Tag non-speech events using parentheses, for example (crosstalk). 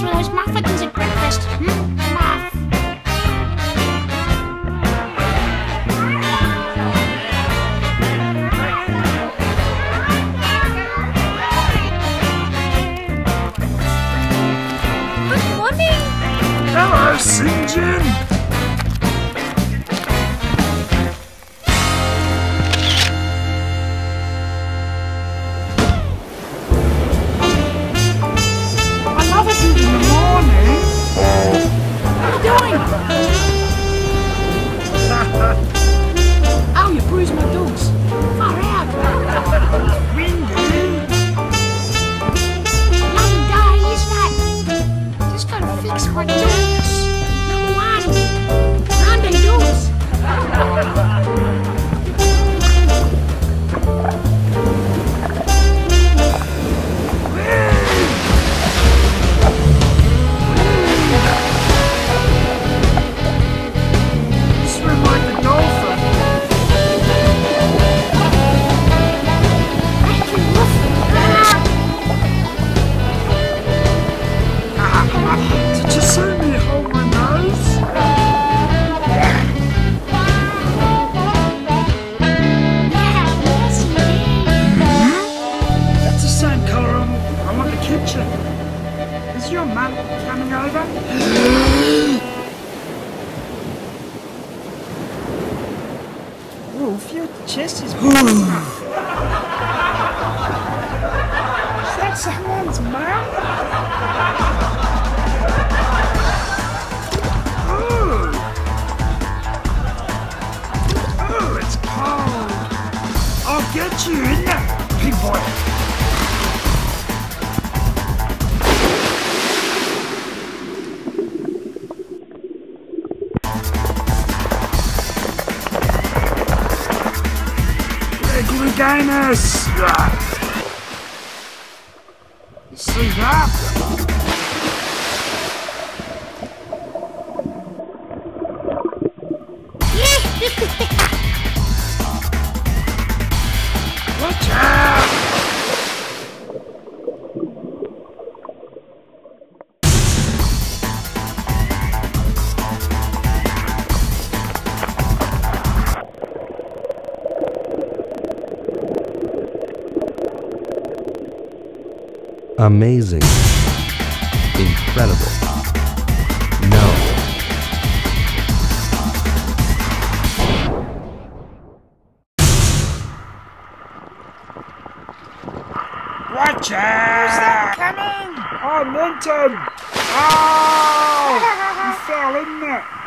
Yes, well, it was muffins at breakfast. Hmm? Muff. Good morning. Hello, St. kitchen. Is your mum coming over? Wolf, your chest is enough. Is that someone's mum? Ooh. Ooh, it's cold. I'll get you in there, big boy. Regular gayness. See that? Amazing. Incredible. No. Watch out! Who's that coming? Oh, Minton! Oh! (laughs) you fell in there.